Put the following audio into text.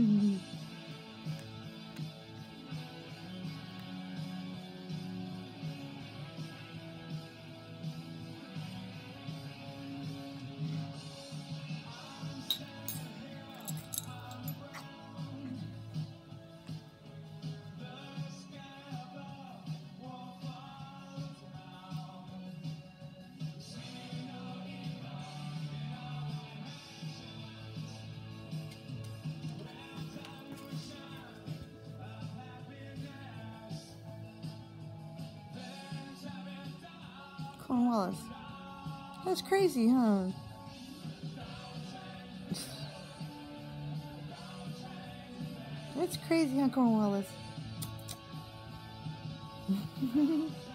Mm-hmm. Cornwallis. That's crazy, huh? That's crazy, huh, Cornwallis?